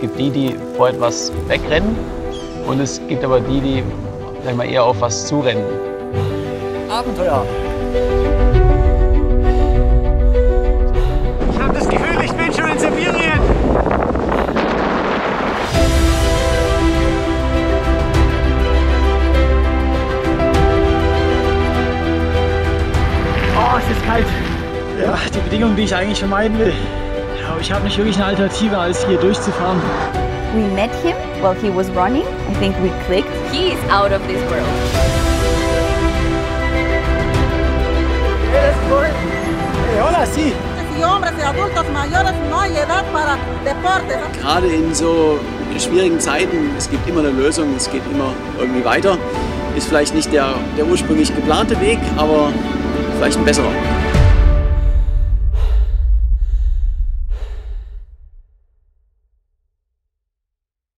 gibt die, die vor etwas wegrennen und es gibt aber die, die sag mal, eher auf was zurennen. Abenteuer. Ich habe das Gefühl, ich bin schon in Sibirien. Oh, es ist kalt. Ja, die Bedingungen, die ich eigentlich vermeiden will. Aber ich habe nicht wirklich eine Alternative, als hier durchzufahren. We met him while he was running. I think we clicked. He is out of this world. Hey, hola, sí. y hombres y adultos mayores no hay edad para deportes. Gerade in so schwierigen Zeiten, es gibt immer eine Lösung, es geht immer irgendwie weiter. Ist vielleicht nicht der, der ursprünglich geplante Weg, aber vielleicht ein besserer.